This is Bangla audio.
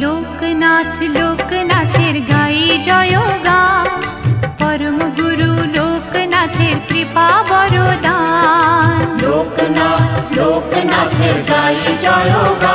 লোকনাথ লোকনাথের গাই জয় গান পরম গুরু লোকনাথের কৃপা বরদান লোকনাথ লোকনাথের গাই জয় গান